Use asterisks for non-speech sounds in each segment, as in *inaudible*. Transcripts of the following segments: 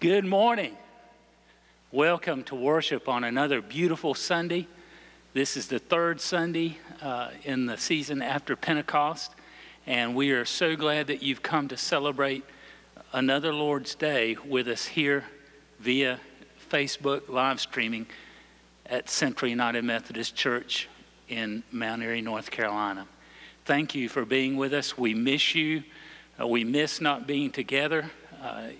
Good morning. Welcome to worship on another beautiful Sunday. This is the third Sunday uh, in the season after Pentecost, and we are so glad that you've come to celebrate another Lord's Day with us here via Facebook live streaming at Central United Methodist Church in Mount Airy, North Carolina. Thank you for being with us. We miss you. Uh, we miss not being together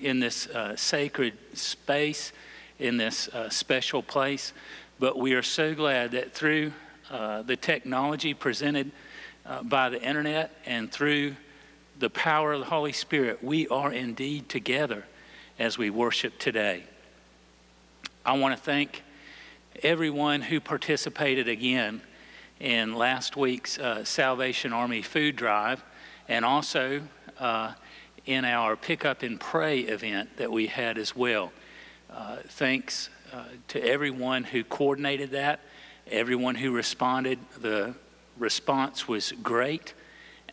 in this uh, sacred space, in this uh, special place. But we are so glad that through uh, the technology presented uh, by the internet and through the power of the Holy Spirit, we are indeed together as we worship today. I want to thank everyone who participated again in last week's uh, Salvation Army food drive and also uh, in our Pick Up and Pray event that we had as well. Uh, thanks uh, to everyone who coordinated that, everyone who responded. The response was great.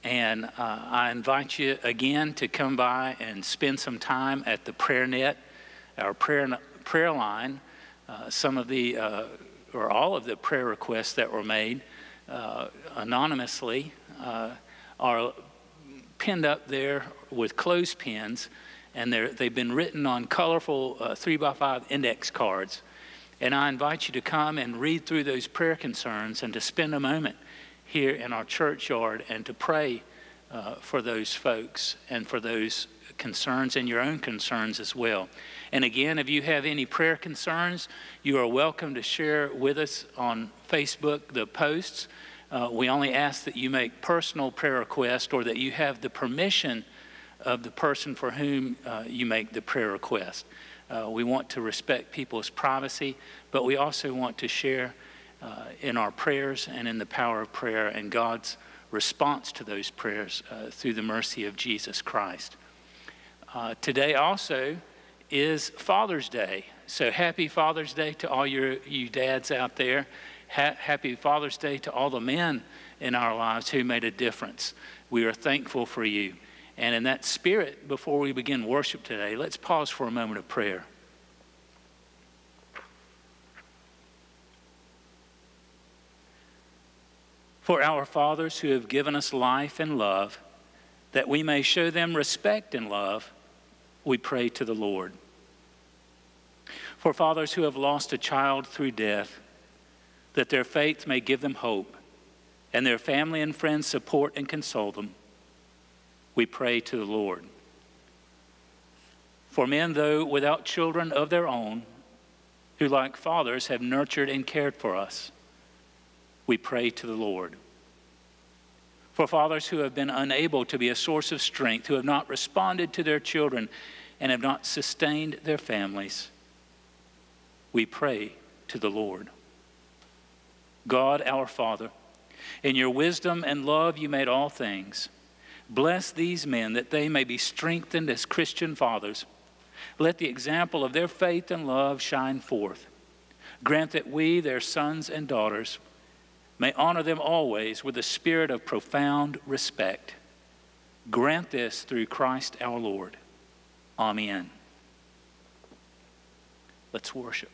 And uh, I invite you again to come by and spend some time at the prayer net, our prayer, prayer line. Uh, some of the, uh, or all of the prayer requests that were made uh, anonymously are pinned up there with clothespins, and they've been written on colorful uh, three by five index cards. And I invite you to come and read through those prayer concerns and to spend a moment here in our churchyard and to pray uh, for those folks and for those concerns and your own concerns as well. And again, if you have any prayer concerns, you are welcome to share with us on Facebook the posts. Uh, we only ask that you make personal prayer requests or that you have the permission of the person for whom uh, you make the prayer request. Uh, we want to respect people's privacy, but we also want to share uh, in our prayers and in the power of prayer and God's response to those prayers uh, through the mercy of Jesus Christ. Uh, today also is Father's Day. So happy Father's Day to all your, you dads out there ha- happy Father's Day to all the men in our lives who made a difference. We are thankful for you. And in that spirit, before we begin worship today, let's pause for a moment of prayer. For our fathers who have given us life and love, that we may show them respect and love, we pray to the Lord. For fathers who have lost a child through death, that their faith may give them hope and their family and friends support and console them, we pray to the Lord. For men, though without children of their own, who like fathers have nurtured and cared for us, we pray to the Lord. For fathers who have been unable to be a source of strength, who have not responded to their children and have not sustained their families, we pray to the Lord. God our Father, in your wisdom and love you made all things. Bless these men that they may be strengthened as Christian fathers. Let the example of their faith and love shine forth. Grant that we, their sons and daughters, may honor them always with a spirit of profound respect. Grant this through Christ our Lord. Amen. Let's worship.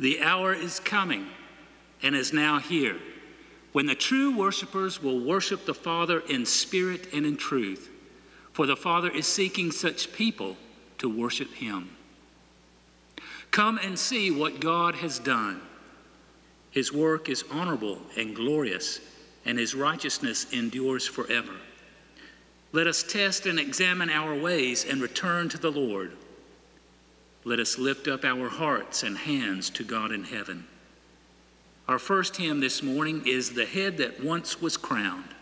The hour is coming and is now here when the true worshipers will worship the Father in spirit and in truth, for the Father is seeking such people to worship him. Come and see what God has done. His work is honorable and glorious, and his righteousness endures forever. Let us test and examine our ways and return to the Lord. Let us lift up our hearts and hands to God in heaven. Our first hymn this morning is The Head That Once Was Crowned.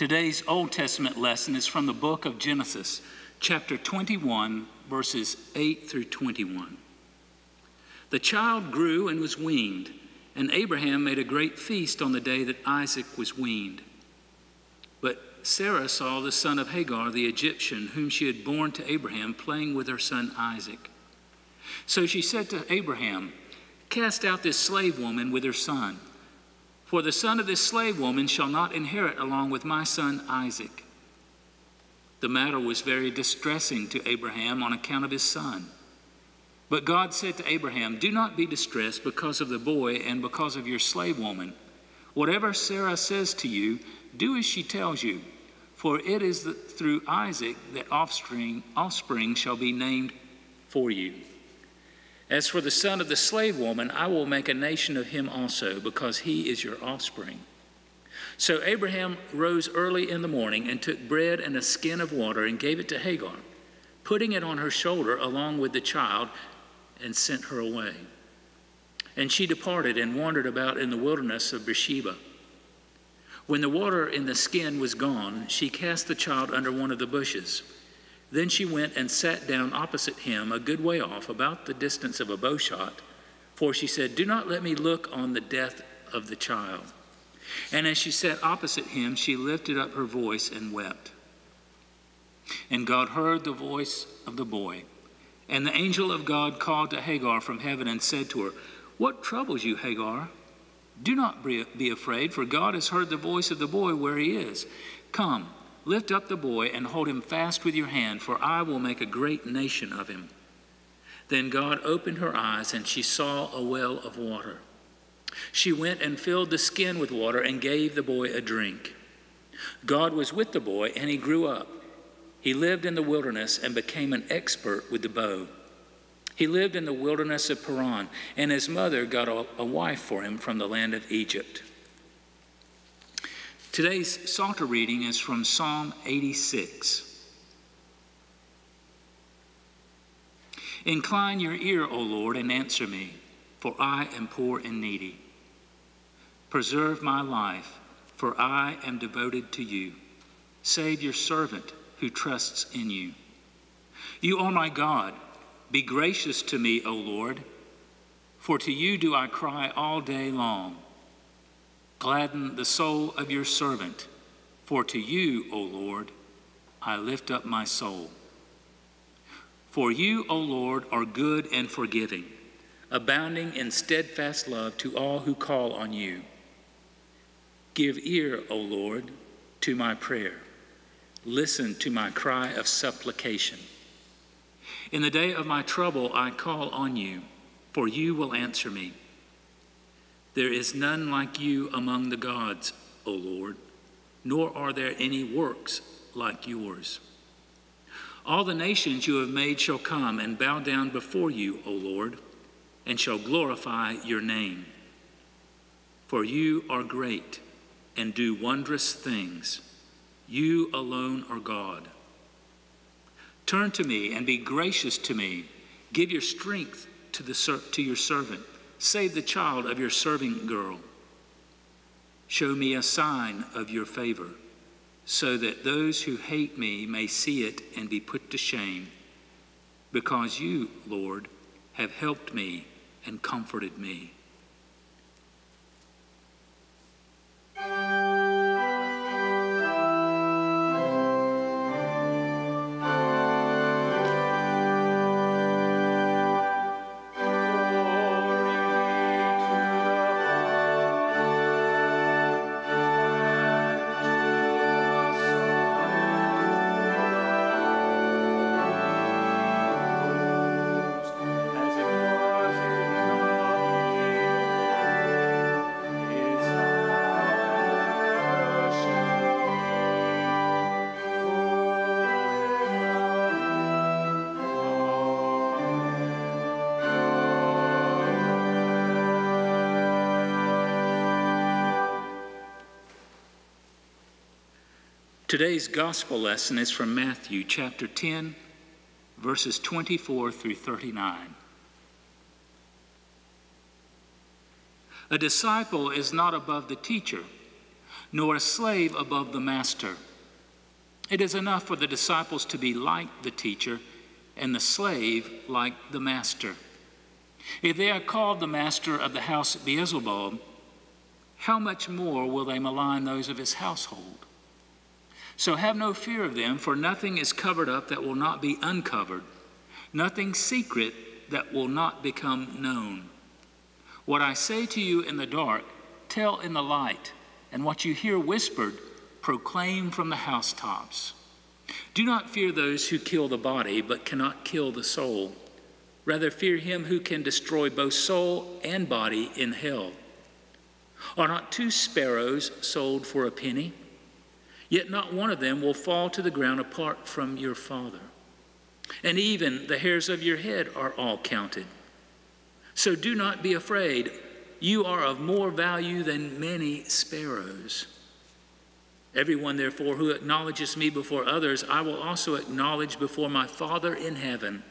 Today's Old Testament lesson is from the book of Genesis, chapter 21, verses 8 through 21. The child grew and was weaned, and Abraham made a great feast on the day that Isaac was weaned. But Sarah saw the son of Hagar, the Egyptian, whom she had borne to Abraham, playing with her son Isaac. So she said to Abraham, Cast out this slave woman with her son. For the son of this slave woman shall not inherit along with my son Isaac. The matter was very distressing to Abraham on account of his son. But God said to Abraham, Do not be distressed because of the boy and because of your slave woman. Whatever Sarah says to you, do as she tells you, for it is through Isaac that offspring, offspring shall be named for you. As for the son of the slave woman, I will make a nation of him also, because he is your offspring. So Abraham rose early in the morning and took bread and a skin of water and gave it to Hagar, putting it on her shoulder along with the child and sent her away. And she departed and wandered about in the wilderness of Beersheba. When the water in the skin was gone, she cast the child under one of the bushes. Then she went and sat down opposite him, a good way off, about the distance of a bow shot, for she said, Do not let me look on the death of the child. And as she sat opposite him, she lifted up her voice and wept. And God heard the voice of the boy. And the angel of God called to Hagar from heaven and said to her, What troubles you, Hagar? Do not be afraid, for God has heard the voice of the boy where he is. Come, lift up the boy and hold him fast with your hand, for I will make a great nation of him. Then God opened her eyes, and she saw a well of water. She went and filled the skin with water and gave the boy a drink. God was with the boy, and he grew up. He lived in the wilderness and became an expert with the bow. He lived in the wilderness of Paran, and his mother got a, wife for him from the land of Egypt. Today's Psalter reading is from Psalm 86. Incline your ear, O Lord, and answer me, for I am poor and needy. Preserve my life, for I am devoted to you. Save your servant who trusts in you. You are my God. Be gracious to me, O Lord, for to you do I cry all day long. Gladden the soul of your servant, for to you, O Lord, I lift up my soul. For you, O Lord, are good and forgiving, abounding in steadfast love to all who call on you. Give ear, O Lord, to my prayer. Listen to my cry of supplication. In the day of my trouble, I call on you, for you will answer me. There is none like you among the gods, O Lord, nor are there any works like yours. All the nations you have made shall come and bow down before you, O Lord, and shall glorify your name. For you are great and do wondrous things. You alone are God. Turn to me and be gracious to me. Give your strength to, the, to your servant. Save the child of your serving girl. Show me a sign of your favor, so that those who hate me may see it and be put to shame. Because you, Lord, have helped me and comforted me. Today's gospel lesson is from Matthew chapter 10, verses 24 through 39. A disciple is not above the teacher, nor a slave above the master. It is enough for the disciples to be like the teacher and the slave like the master. If they are called the master of the house Beelzebub, how much more will they malign those of his household? So have no fear of them, for nothing is covered up that will not be uncovered, nothing secret that will not become known. What I say to you in the dark, tell in the light, and what you hear whispered, proclaim from the housetops. Do not fear those who kill the body, but cannot kill the soul. Rather, fear him who can destroy both soul and body in hell. Are not two sparrows sold for a penny? Yet not one of them will fall to the ground apart from your Father. And even the hairs of your head are all counted. So do not be afraid. You are of more value than many sparrows. Everyone, therefore, who acknowledges me before others, I will also acknowledge before my Father in heaven.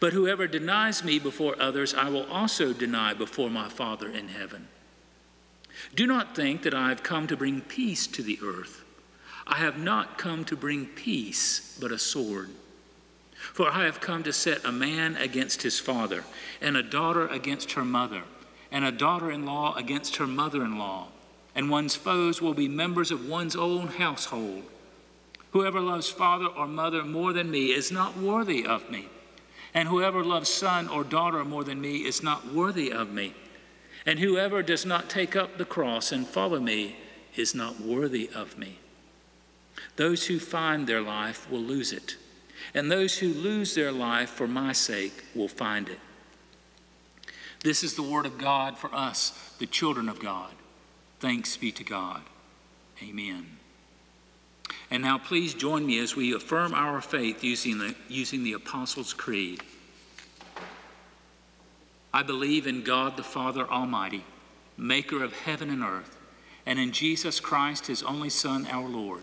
But whoever denies me before others, I will also deny before my Father in heaven. Do not think that I have come to bring peace to the earth. I have not come to bring peace, but a sword. For I have come to set a man against his father, and a daughter against her mother, and a daughter in law against her mother in law, and one's foes will be members of one's own household. Whoever loves father or mother more than me is not worthy of me, and whoever loves son or daughter more than me is not worthy of me. And whoever does not take up the cross and follow me is not worthy of me. Those who find their life will lose it, and those who lose their life for my sake will find it. This is the word of God for us, the children of God. Thanks be to God. Amen. And now please join me as we affirm our faith using the, using the Apostles' Creed. I believe in God the Father Almighty, maker of heaven and earth, and in Jesus Christ, his only Son, our Lord,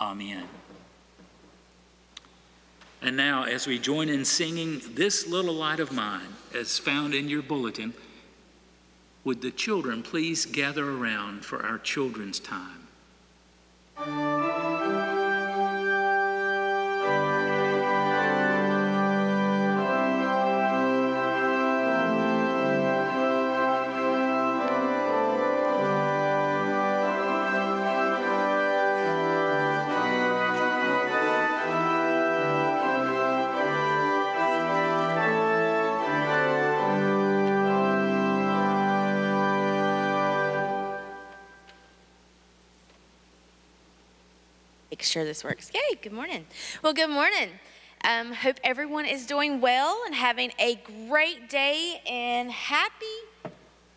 Amen. And now, as we join in singing This Little Light of Mine, as found in your bulletin, would the children please gather around for our children's time? Sure this works. Yay, good morning. Well, good morning. Um, hope everyone is doing well and having a great day and happy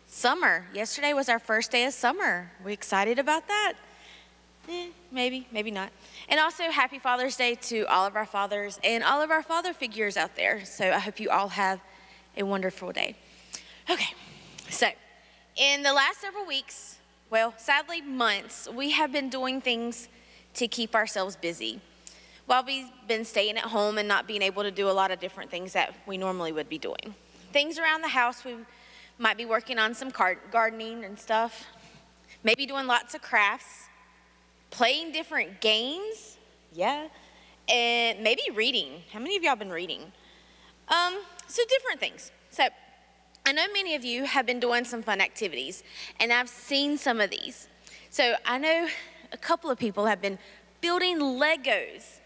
summer. Yesterday was our first day of summer. we excited about that? Eh, maybe, maybe not. And also, happy Father's Day to all of our fathers and all of our father figures out there. So I hope you all have a wonderful day. Okay, so in the last several weeks, well, sadly, months, we have been doing things to keep ourselves busy. While we've been staying at home and not being able to do a lot of different things that we normally would be doing. Things around the house, we might be working on some gardening and stuff, maybe doing lots of crafts, playing different games, yeah, and maybe reading. How many of y'all been reading? Um, so different things. So I know many of you have been doing some fun activities, and I've seen some of these. So I know a couple of people have been building Legos.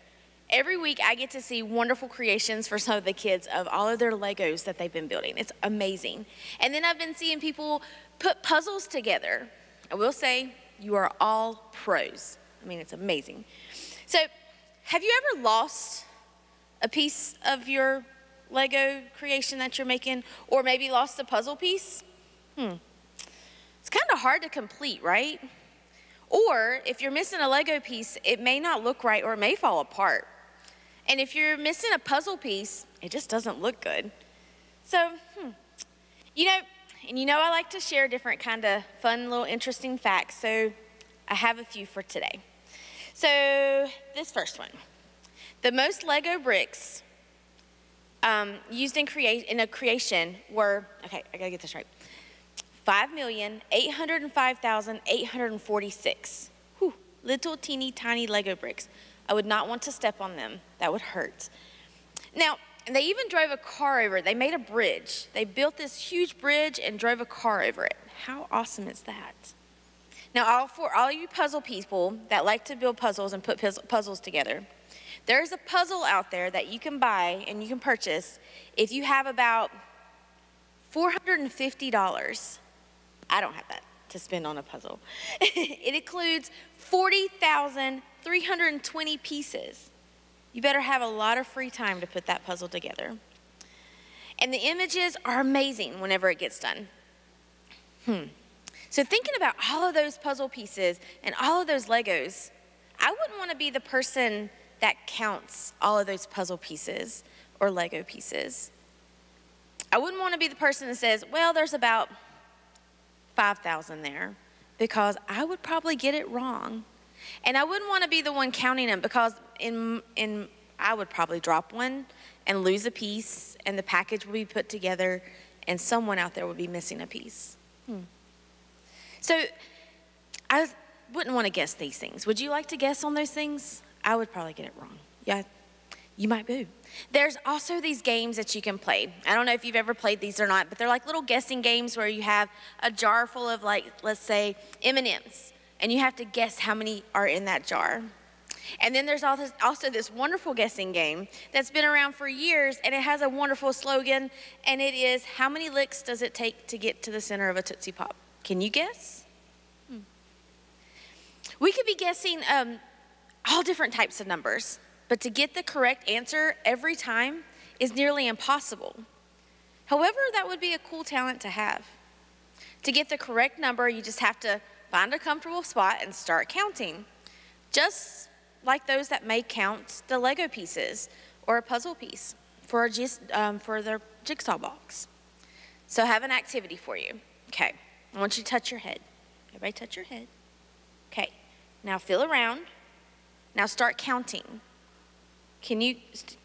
Every week, I get to see wonderful creations for some of the kids of all of their Legos that they've been building. It's amazing. And then I've been seeing people put puzzles together. I will say, you are all pros. I mean, it's amazing. So, have you ever lost a piece of your Lego creation that you're making, or maybe lost a puzzle piece? Hmm. It's kind of hard to complete, right? Or if you're missing a Lego piece, it may not look right or it may fall apart. And if you're missing a puzzle piece, it just doesn't look good. So, hmm. you know, and you know I like to share different kind of fun little interesting facts, so I have a few for today. So this first one, the most Lego bricks um, used in, in a creation were, okay, I gotta get this right. 5,805,846. Whew, little teeny tiny Lego bricks. I would not want to step on them. That would hurt. Now, they even drove a car over it. They made a bridge. They built this huge bridge and drove a car over it. How awesome is that? Now, all for all you puzzle people that like to build puzzles and put puzzles together, there's a puzzle out there that you can buy and you can purchase if you have about $450. I don't have that to spend on a puzzle. *laughs* it includes 40,320 pieces. You better have a lot of free time to put that puzzle together. And the images are amazing whenever it gets done. Hmm. So, thinking about all of those puzzle pieces and all of those Legos, I wouldn't want to be the person that counts all of those puzzle pieces or Lego pieces. I wouldn't want to be the person that says, well, there's about 5,000 there, because I would probably get it wrong. And I wouldn't want to be the one counting them because in, in, I would probably drop one and lose a piece, and the package would be put together, and someone out there would be missing a piece. Hmm. So I wouldn't want to guess these things. Would you like to guess on those things? I would probably get it wrong. Yeah, you might boo. There's also these games that you can play. I don't know if you've ever played these or not, but they're like little guessing games where you have a jar full of like, let's say, M&Ms, and you have to guess how many are in that jar. And then there's also this wonderful guessing game that's been around for years, and it has a wonderful slogan, and it is, how many licks does it take to get to the center of a Tootsie Pop? Can you guess? Hmm. We could be guessing um, all different types of numbers, but to get the correct answer every time is nearly impossible. However, that would be a cool talent to have. To get the correct number, you just have to find a comfortable spot and start counting. Just like those that may count the Lego pieces or a puzzle piece for, um, for their jigsaw box. So I have an activity for you. Okay, I want you to touch your head. Everybody touch your head. Okay, now feel around. Now start counting. Can you,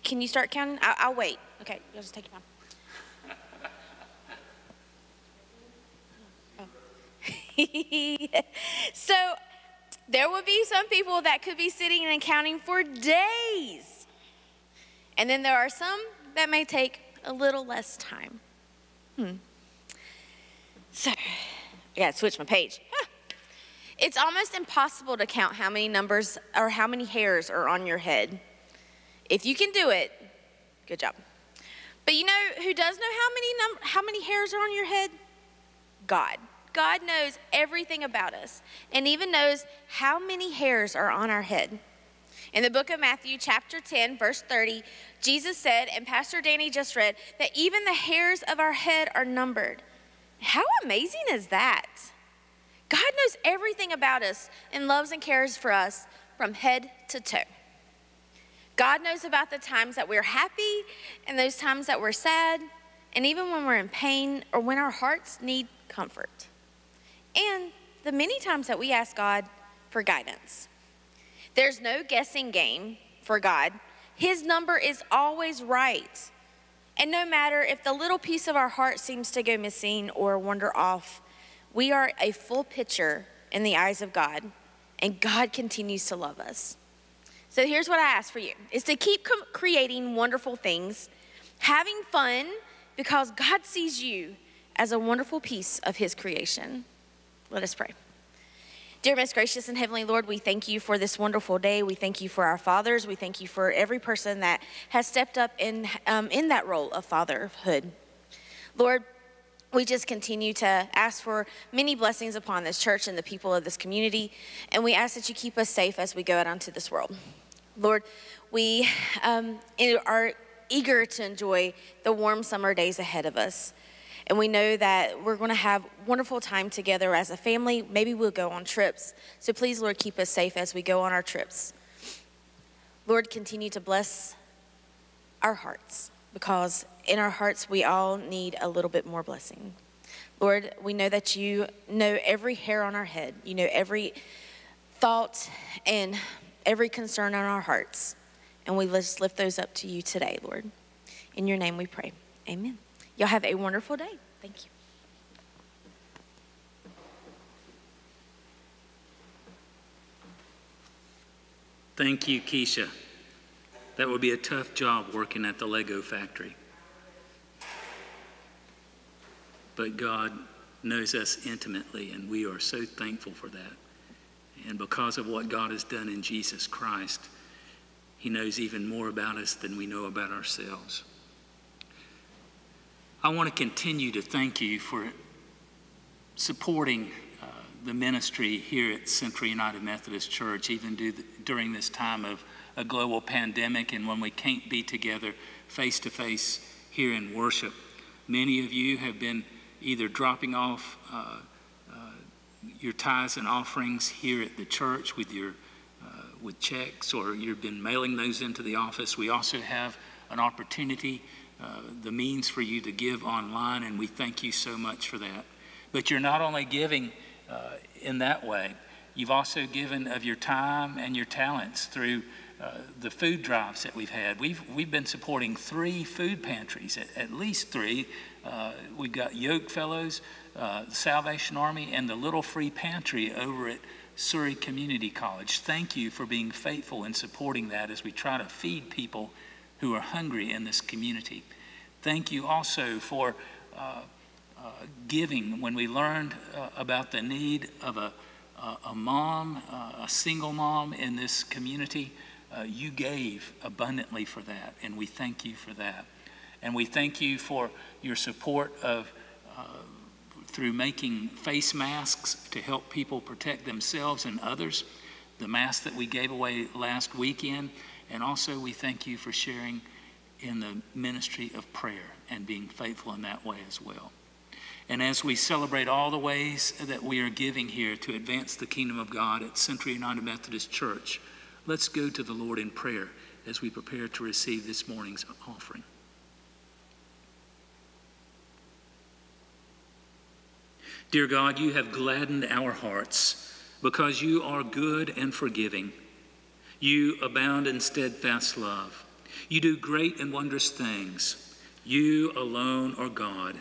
can you start counting? I'll, I'll wait. Okay, you'll just take your time. *laughs* So there will be some people that could be sitting and counting for days. And then there are some that may take a little less time. Hmm. So, I gotta switch my page. It's almost impossible to count how many numbers or how many hairs are on your head. If you can do it, good job. But you know who does know how many num- how many hairs are on your head? God. God knows everything about us and even knows how many hairs are on our head. In the book of Matthew, chapter 10, verse 30, Jesus said, and Pastor Danny just read, that even the hairs of our head are numbered. How amazing is that? God knows everything about us and loves and cares for us from head to toe. God knows about the times that we're happy and those times that we're sad, and even when we're in pain or when our hearts need comfort. And the many times that we ask God for guidance. There's no guessing game for God. His number is always right. And no matter if the little piece of our heart seems to go missing or wander off, we are a full picture in the eyes of God, and God continues to love us. So here's what I ask for you is to keep creating wonderful things, having fun because God sees you as a wonderful piece of his creation. Let us pray. Dear most gracious and heavenly Lord, we thank you for this wonderful day. We thank you for our fathers. We thank you for every person that has stepped up in, um, in that role of fatherhood. Lord, we just continue to ask for many blessings upon this church and the people of this community, and we ask that you keep us safe as we go out onto this world. Lord, we um, are eager to enjoy the warm summer days ahead of us. And we know that we're going to have wonderful time together as a family. Maybe we'll go on trips. So please, Lord, keep us safe as we go on our trips. Lord, continue to bless our hearts because in our hearts, we all need a little bit more blessing. Lord, we know that you know every hair on our head, you know every thought and every concern on our hearts. And we just lift those up to you today, Lord. In your name we pray. Amen. Y'all have a wonderful day. Thank you. Thank you, Kishia. That would be a tough job working at the Lego factory. But God knows us intimately, and we are so thankful for that. And because of what God has done in Jesus Christ, He knows even more about us than we know about ourselves. I want to continue to thank you for supporting uh, the ministry here at Central United Methodist Church, even the, during this time of a global pandemic and when we can't be together face to face here in worship. Many of you have been either dropping off uh, your tithes and offerings here at the church with your uh, with checks, or you've been mailing those into the office. We also have an opportunity, uh, the means for you to give online, and we thank you so much for that. But you're not only giving uh, in that way, you've also given of your time and your talents through uh, the food drives that we've had. We've, we've been supporting three food pantries, at, at least three. Uh, we've got Yoke Fellows, uh, Salvation Army, and the Little Free Pantry over at Surry Community College. Thank you for being faithful in supporting that as we try to feed people who are hungry in this community. Thank you also for uh, uh, giving when we learned about the need of a, a mom, a single mom in this community. Uh, you gave abundantly for that, and we thank you for that. And we thank you for your support of uh, through making face masks to help people protect themselves and others, the mask that we gave away last weekend, and also we thank you for sharing in the ministry of prayer and being faithful in that way as well. And as we celebrate all the ways that we are giving here to advance the kingdom of God at Central United Methodist Church, Let's go to the Lord in prayer as we prepare to receive this morning's offering. Dear God, you have gladdened our hearts because you are good and forgiving. You abound in steadfast love. You do great and wondrous things. You alone are God.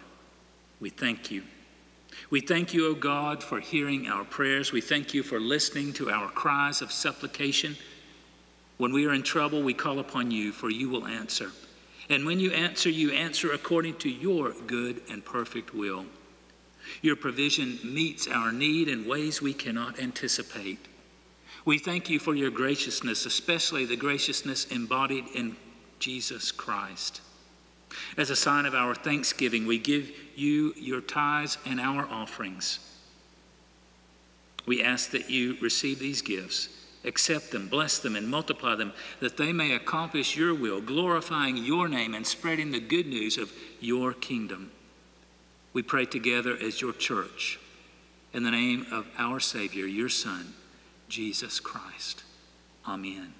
We thank you. We thank you, O God, for hearing our prayers. We thank you for listening to our cries of supplication. When we are in trouble, we call upon you, for you will answer. And when you answer, you answer according to your good and perfect will. Your provision meets our need in ways we cannot anticipate. We thank you for your graciousness, especially the graciousness embodied in Jesus Christ. As a sign of our thanksgiving, we give you your tithes and our offerings. We ask that you receive these gifts accept them, bless them, and multiply them, that they may accomplish your will, glorifying your name and spreading the good news of your kingdom. We pray together as your church in the name of our Savior, your Son, Jesus Christ. Amen.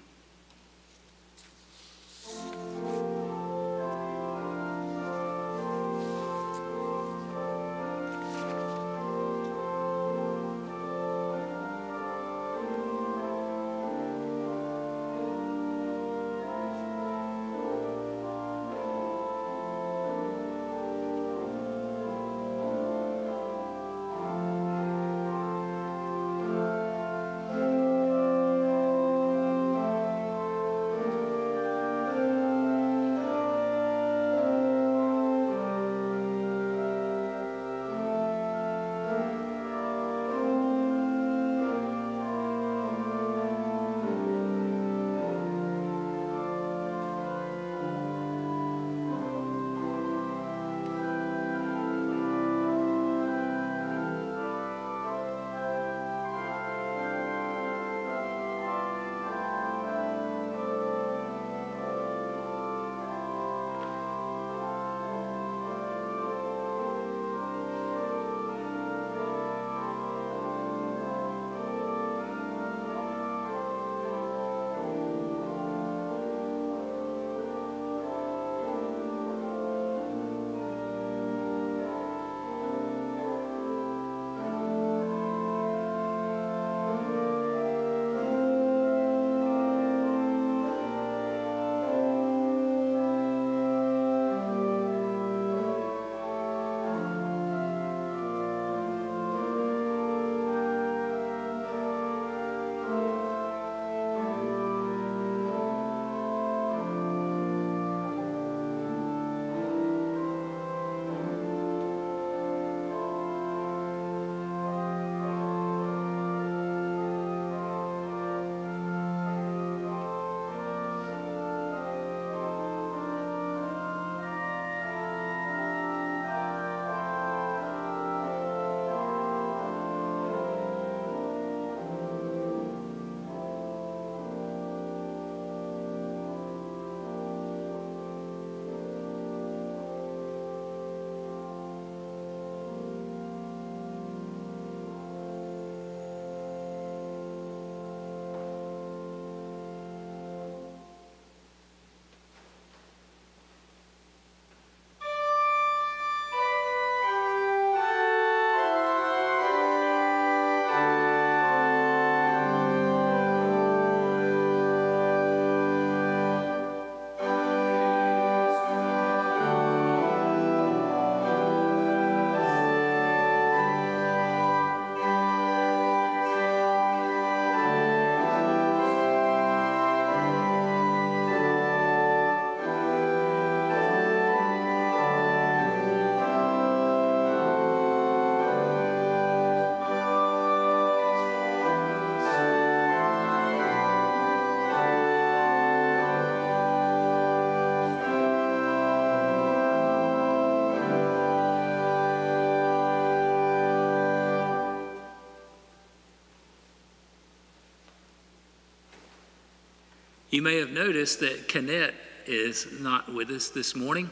You may have noticed that Kenneth is not with us this morning.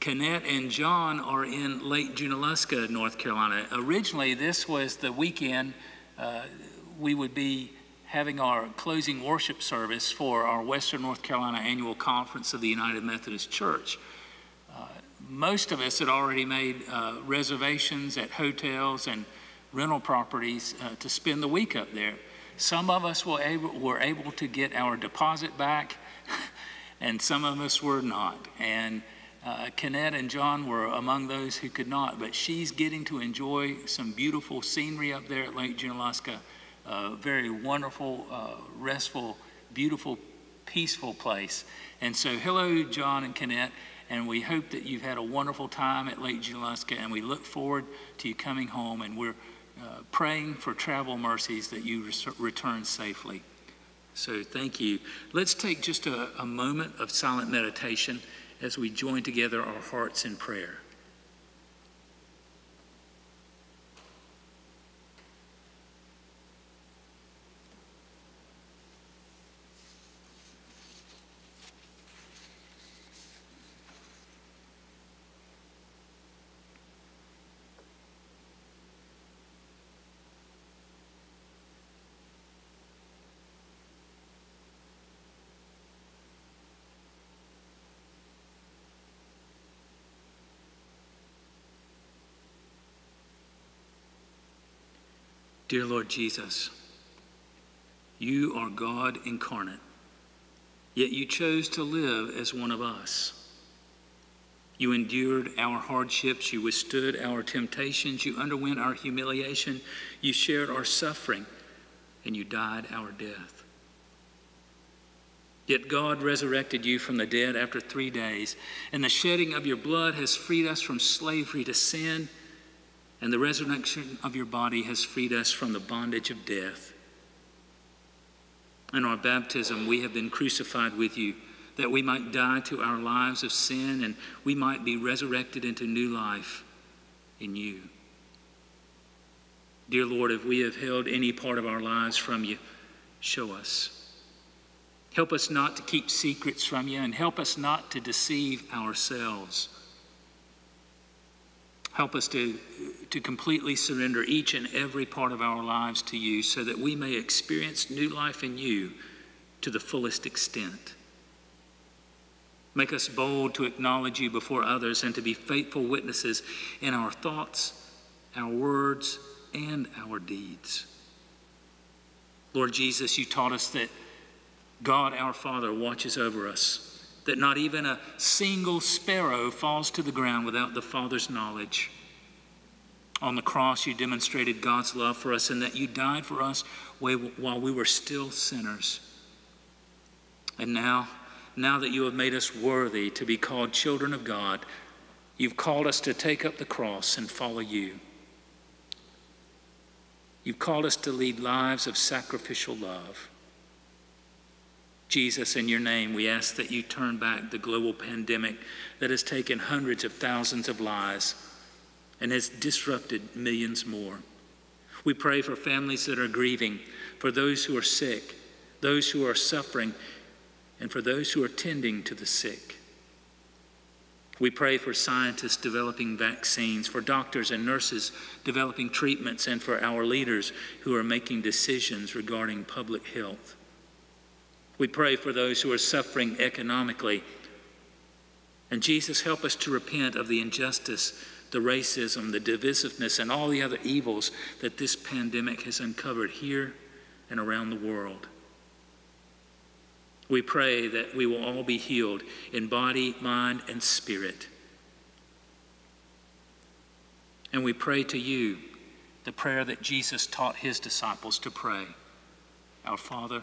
Kenneth and John are in Lake Junaluska, North Carolina. Originally, this was the weekend uh, we would be having our closing worship service for our Western North Carolina annual conference of the United Methodist Church. Uh, most of us had already made uh, reservations at hotels and rental properties uh, to spend the week up there. Some of us were able, were able to get our deposit back, *laughs* and some of us were not. And uh, and John were among those who could not, but she's getting to enjoy some beautiful scenery up there at Lake Junaluska. Uh, very wonderful, uh, restful, beautiful, peaceful place. And so, hello, John and Kenneth, and we hope that you've had a wonderful time at Lake Junaluska, and we look forward to you coming home. And we're uh, praying for travel mercies that you return safely. So thank you. Let's take just a, a moment of silent meditation as we join together our hearts in prayer. Dear Lord Jesus, you are God incarnate, yet you chose to live as one of us. You endured our hardships, you withstood our temptations, you underwent our humiliation, you shared our suffering, and you died our death. Yet God resurrected you from the dead after three days, and the shedding of your blood has freed us from slavery to sin and the resurrection of your body has freed us from the bondage of death. In our baptism, we have been crucified with you that we might die to our lives of sin and we might be resurrected into new life in you. Dear Lord, if we have held any part of our lives from you, show us. Help us not to keep secrets from you and help us not to deceive ourselves. Help us to, to completely surrender each and every part of our lives to you so that we may experience new life in you to the fullest extent. Make us bold to acknowledge you before others and to be faithful witnesses in our thoughts, our words, and our deeds. Lord Jesus, you taught us that God our Father watches over us that not even a single sparrow falls to the ground without the Father's knowledge. On the cross, you demonstrated God's love for us and that you died for us while we were still sinners. And now, now that you have made us worthy to be called children of God, you've called us to take up the cross and follow you. You've called us to lead lives of sacrificial love. Jesus, in your name, we ask that you turn back the global pandemic that has taken hundreds of thousands of lives and has disrupted millions more. We pray for families that are grieving, for those who are sick, those who are suffering, and for those who are tending to the sick. We pray for scientists developing vaccines, for doctors and nurses developing treatments, and for our leaders who are making decisions regarding public health. We pray for those who are suffering economically. And Jesus, help us to repent of the injustice, the racism, the divisiveness, and all the other evils that this pandemic has uncovered here and around the world. We pray that we will all be healed in body, mind, and spirit. And we pray to you the prayer that Jesus taught his disciples to pray Our Father,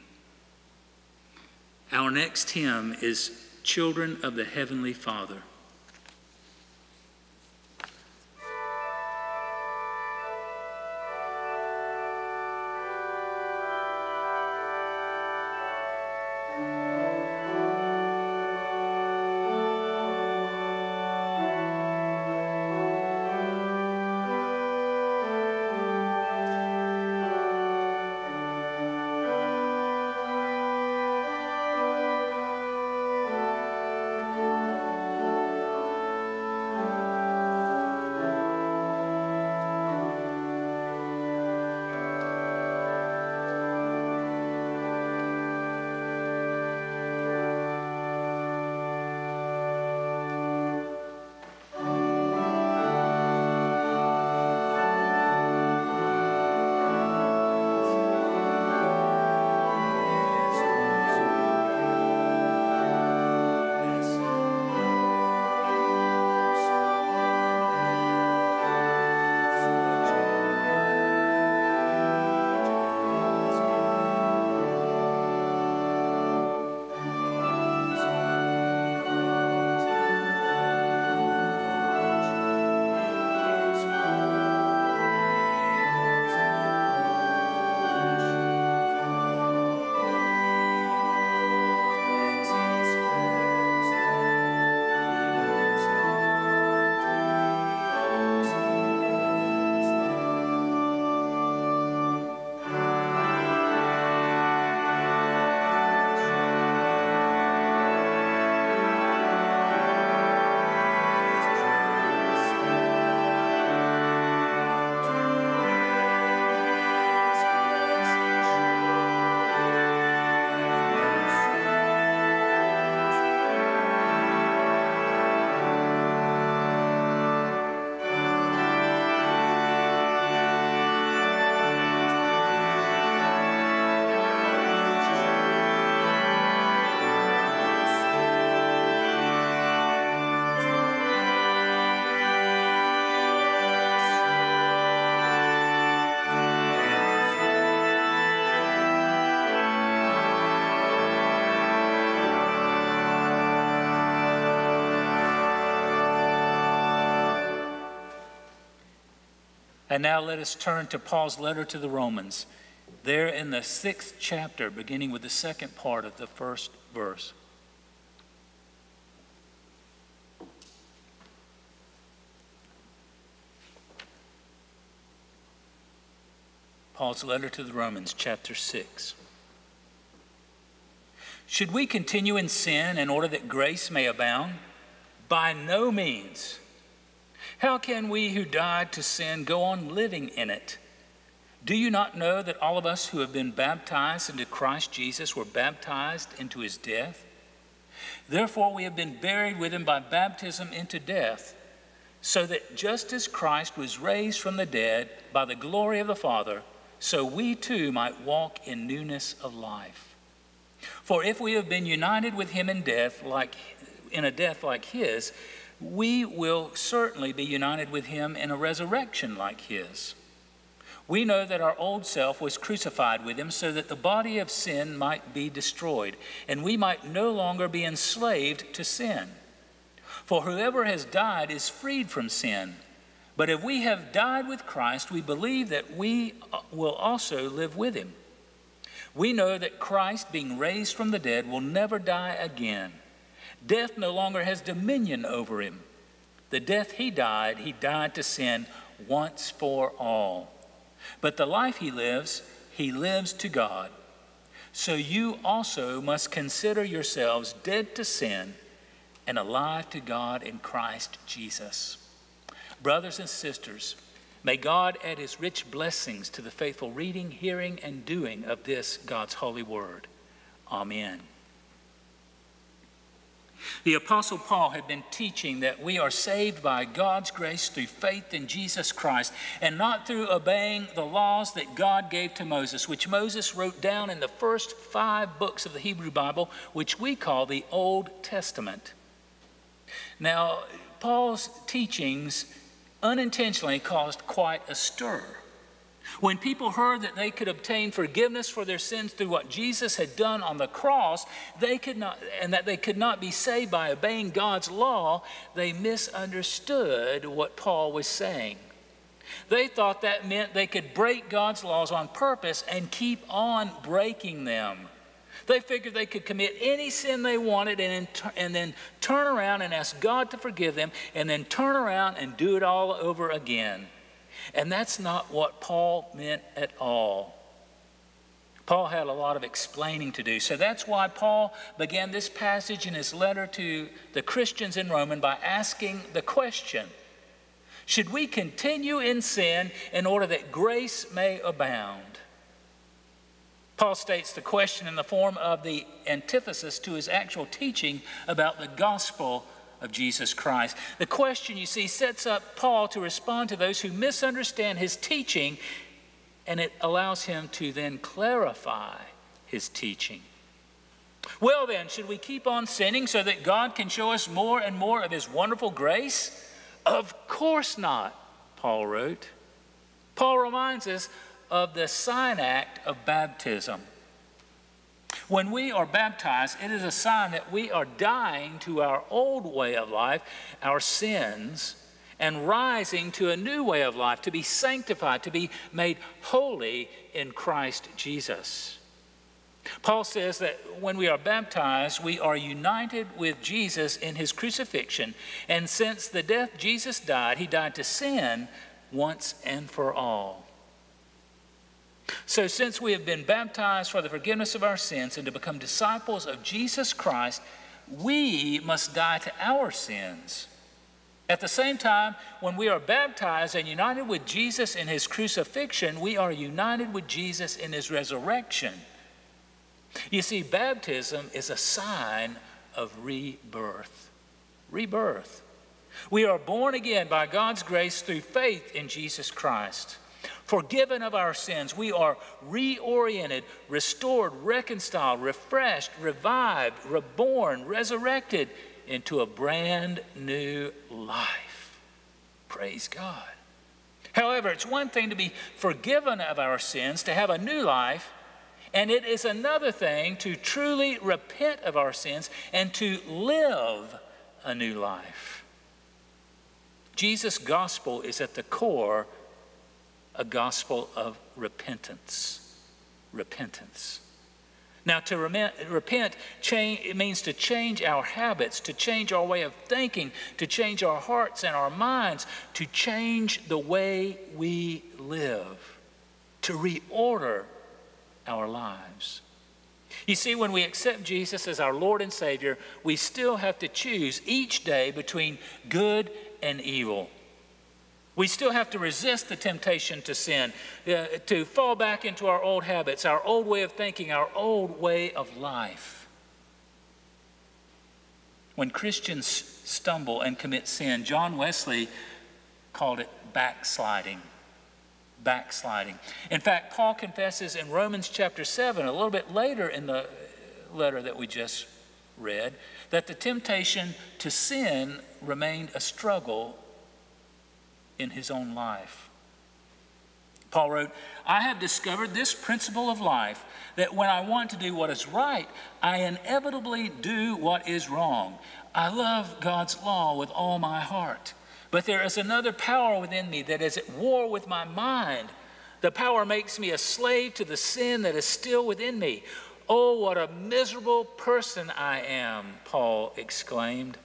Our next hymn is children of the Heavenly Father. And now let us turn to Paul's letter to the Romans, there in the sixth chapter, beginning with the second part of the first verse. Paul's letter to the Romans, chapter 6. Should we continue in sin in order that grace may abound? By no means. How can we who died to sin go on living in it? Do you not know that all of us who have been baptized into Christ Jesus were baptized into his death? Therefore, we have been buried with him by baptism into death, so that just as Christ was raised from the dead by the glory of the Father, so we too might walk in newness of life. For if we have been united with him in death, like in a death like his, we will certainly be united with him in a resurrection like his. We know that our old self was crucified with him so that the body of sin might be destroyed, and we might no longer be enslaved to sin. For whoever has died is freed from sin. But if we have died with Christ, we believe that we uh, will also live with him. We know that Christ, being raised from the dead, will never die again. Death no longer has dominion over him. The death he died, he died to sin once for all. But the life he lives, he lives to God. So you also must consider yourselves dead to sin and alive to God in Christ Jesus. Brothers and sisters, may God add his rich blessings to the faithful reading, hearing, and doing of this God's holy word. Amen. The Apostle Paul had been teaching that we are saved by God's grace through faith in Jesus Christ and not through obeying the laws that God gave to Moses, which Moses wrote down in the first five books of the Hebrew Bible, which we call the Old Testament. Now, Paul's teachings unintentionally caused quite a stir. When people heard that they could obtain forgiveness for their sins through what Jesus had done on the cross, they could not, and that they could not be saved by obeying God's law, they misunderstood what Paul was saying. They thought that meant they could break God's laws on purpose and keep on breaking them. They figured they could commit any sin they wanted and, and then turn around and ask God to forgive them and then turn around and do it all over again. And that's not what Paul meant at all. Paul had a lot of explaining to do. So that's why Paul began this passage in his letter to the Christians in Roman by asking the question Should we continue in sin in order that grace may abound? Paul states the question in the form of the antithesis to his actual teaching about the gospel of Jesus Christ. The question, you see, sets up Paul to respond to those who misunderstand his teaching, and it allows him to then clarify his teaching. Well, then, should we keep on sinning so that God can show us more and more of his wonderful grace? Of course not, Paul wrote. Paul reminds us of the sign act of baptism. When we are baptized, it is a sign that we are dying to our old way of life, our sins, and rising to a new way of life, to be sanctified, to be made holy in Christ Jesus. Paul says that when we are baptized, we are united with Jesus in his crucifixion. And since the death Jesus died, he died to sin once and for all. So, since we have been baptized for the forgiveness of our sins and to become disciples of Jesus Christ, we must die to our sins. At the same time, when we are baptized and united with Jesus in his crucifixion, we are united with Jesus in his resurrection. You see, baptism is a sign of rebirth. Rebirth. We are born again by God's grace through faith in Jesus Christ forgiven of our sins. We are reoriented, restored, reconciled, refreshed, revived, reborn, resurrected into a brand new life. Praise God. However, it's one thing to be forgiven of our sins, to have a new life, and it is another thing to truly repent of our sins and to live a new life. Jesus' gospel is at the core a gospel of repentance. Repentance. Now, to repent change, it means to change our habits, to change our way of thinking, to change our hearts and our minds, to change the way we live, to reorder our lives. You see, when we accept Jesus as our Lord and Savior, we still have to choose each day between good and evil. We still have to resist the temptation to sin, uh, to fall back into our old habits, our old way of thinking, our old way of life. When Christians stumble and commit sin, John Wesley called it backsliding. Backsliding. In fact, Paul confesses in Romans chapter 7, a little bit later in the letter that we just read, that the temptation to sin remained a struggle in his own life. Paul wrote, I have discovered this principle of life that when I want to do what is right, I inevitably do what is wrong. I love God's law with all my heart. But there is another power within me that is at war with my mind. The power makes me a slave to the sin that is still within me. Oh, what a miserable person I am, Paul exclaimed.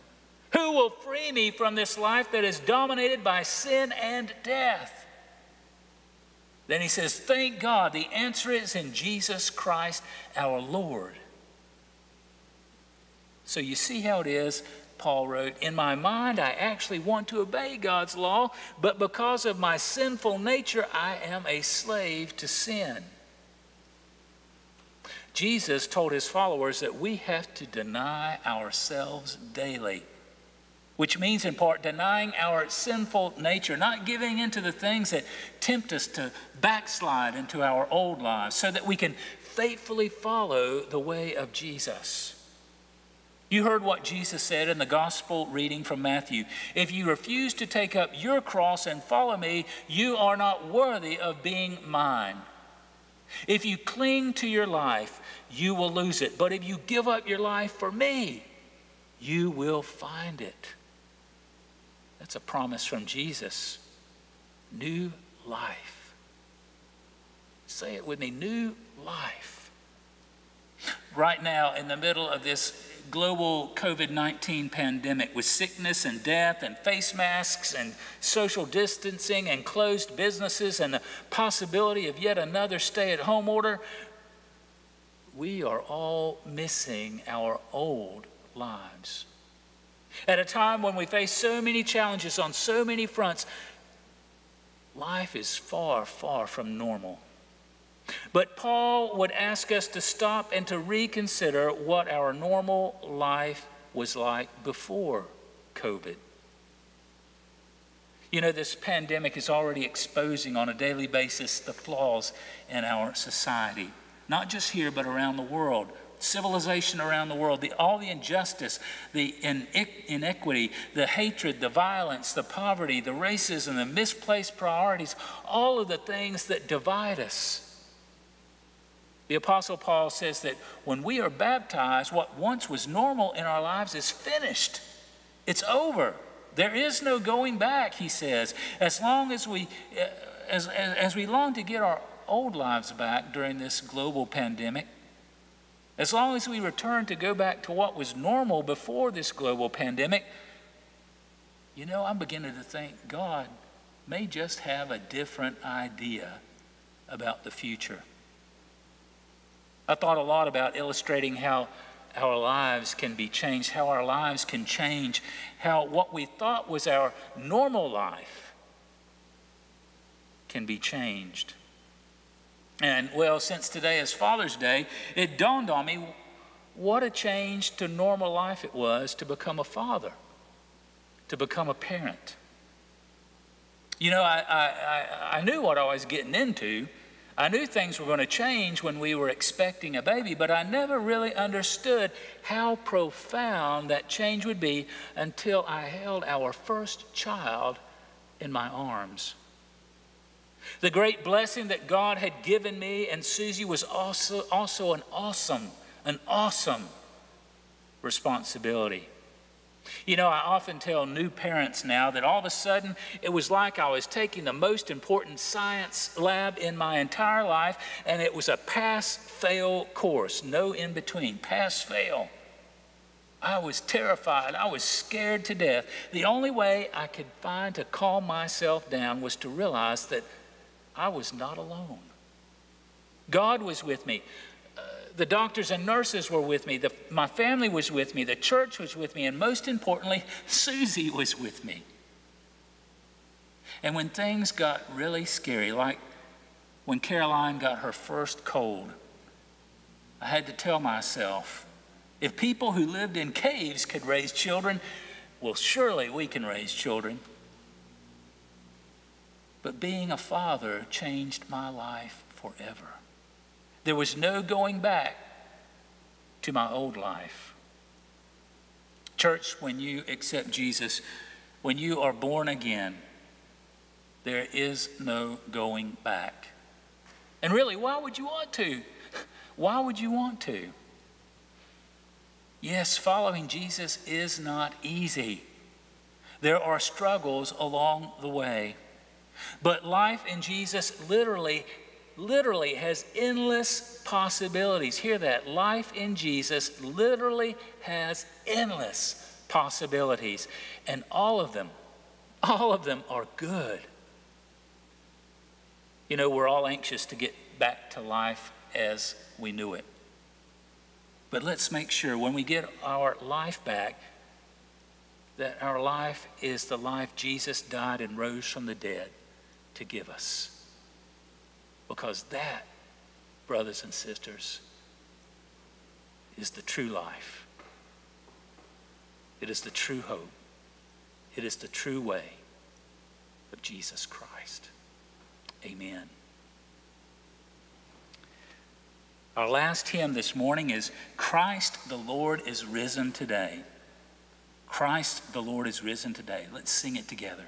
Who will free me from this life that is dominated by sin and death? Then he says, Thank God. The answer is in Jesus Christ our Lord. So you see how it is, Paul wrote, In my mind, I actually want to obey God's law, but because of my sinful nature, I am a slave to sin. Jesus told his followers that we have to deny ourselves daily which means in part denying our sinful nature, not giving into the things that tempt us to backslide into our old lives, so that we can faithfully follow the way of Jesus. You heard what Jesus said in the gospel reading from Matthew. If you refuse to take up your cross and follow me, you are not worthy of being mine. If you cling to your life, you will lose it. But if you give up your life for me, you will find it. That's a promise from Jesus. New life. Say it with me new life. Right now, in the middle of this global COVID 19 pandemic with sickness and death and face masks and social distancing and closed businesses and the possibility of yet another stay at home order, we are all missing our old lives. At a time when we face so many challenges on so many fronts, life is far, far from normal. But Paul would ask us to stop and to reconsider what our normal life was like before COVID. You know, this pandemic is already exposing on a daily basis the flaws in our society, not just here, but around the world. Civilization around the world, the, all the injustice, the inequity, the hatred, the violence, the poverty, the racism, the misplaced priorities, all of the things that divide us the Apostle Paul says that when we are baptized, what once was normal in our lives is finished. It's over. There is no going back, he says. As long as we, uh, as, as, as we long to get our old lives back during this global pandemic, as long as we return to go back to what was normal before this global pandemic, you know, I'm beginning to think God may just have a different idea about the future. I thought a lot about illustrating how our lives can be changed, how our lives can change, how what we thought was our normal life can be changed. And well, since today is Father's Day, it dawned on me what a change to normal life it was to become a father, to become a parent. You know, I, I, I knew what I was getting into I knew things were going to change when we were expecting a baby, but I never really understood how profound that change would be until I held our first child in my arms. The great blessing that God had given me and Susie was also, also an awesome, an awesome responsibility. You know, I often tell new parents now that all of a sudden it was like I was taking the most important science lab in my entire life, and it was a pass fail course, no in between, pass fail. I was terrified. I was scared to death. The only way I could find to calm myself down was to realize that I was not alone. God was with me uh, the doctors and nurses were with me, the, my family was with me, the church was with me, and most importantly, *laughs* Susie was with me. And when things got really scary, like when Caroline got her first cold, I had to tell myself if people who lived in caves could raise children, well, surely we can raise children. But being a father changed my life forever. There was no going back to my old life. Church, when you accept Jesus, when you are born again, there is no going back. And really, why would you want to? Why would you want to? Yes, following Jesus is not easy. There are struggles along the way. But life in Jesus literally literally has endless possibilities. Hear that. Life in Jesus literally has endless possibilities. And all of them, all of them are good. You know, we're all anxious to get back to life as we knew it. But let's make sure when we get our life back, that our life is the life Jesus died and rose from the dead to give us. Because that, brothers and sisters, is the true life. It is the true hope. It is the true way of Jesus Christ. Amen. Our last hymn this morning is Christ the Lord is risen today. Christ the Lord is risen today. Let's sing it together.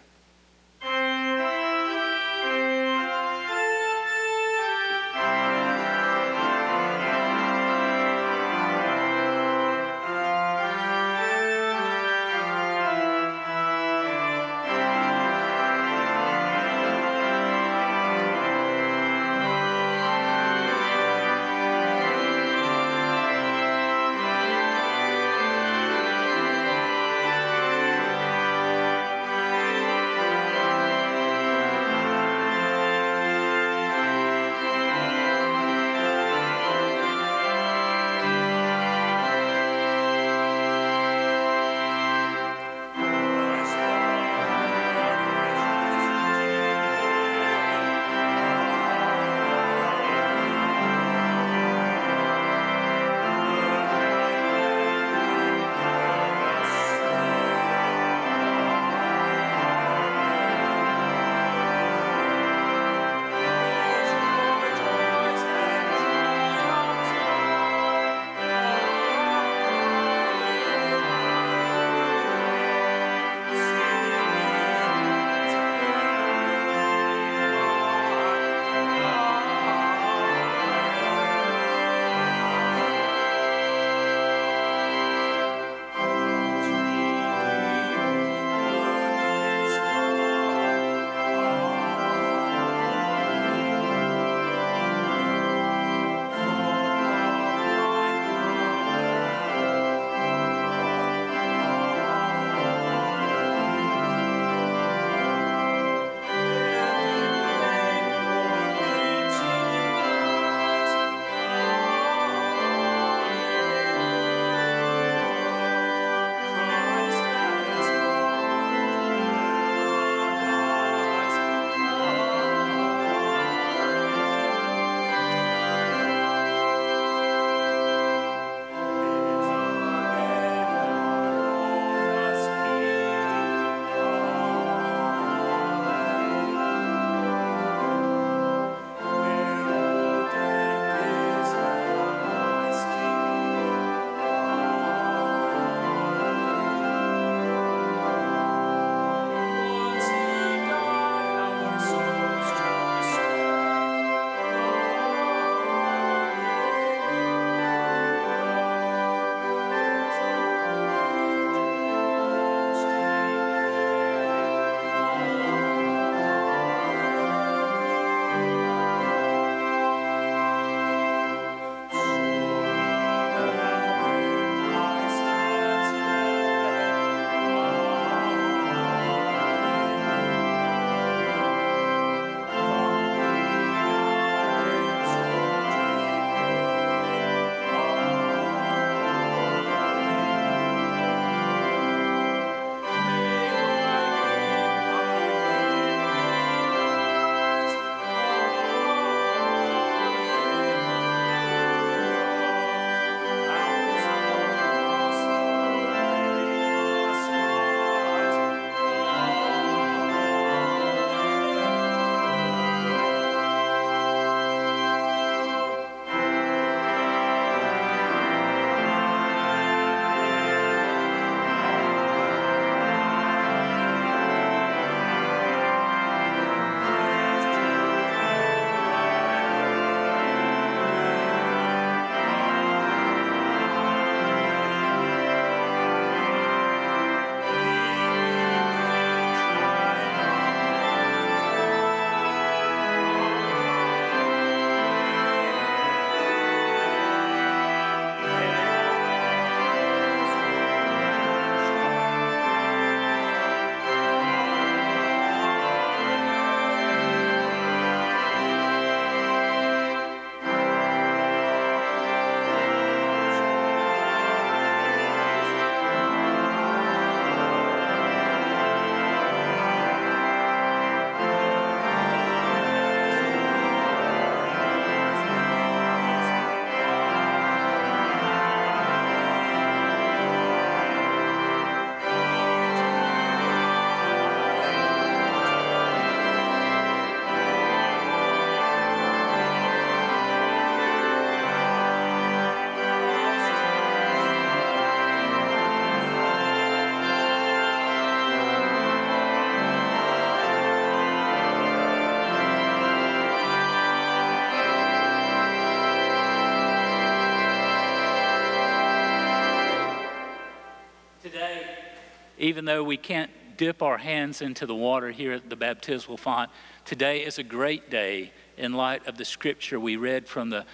Even though we can't dip our hands into the water here at the baptismal font, today is a great day in light of the scripture we read from the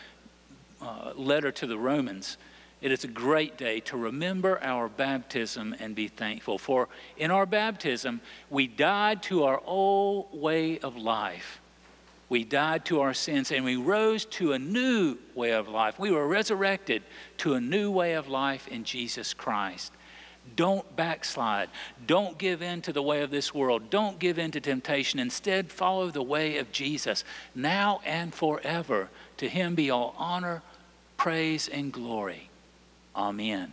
uh, letter to the Romans. It is a great day to remember our baptism and be thankful. For in our baptism, we died to our old way of life. We died to our sins and we rose to a new way of life. We were resurrected to a new way of life in Jesus Christ. Don't backslide. Don't give in to the way of this world. Don't give in to temptation. Instead, follow the way of Jesus now and forever. To him be all honor, praise, and glory. Amen.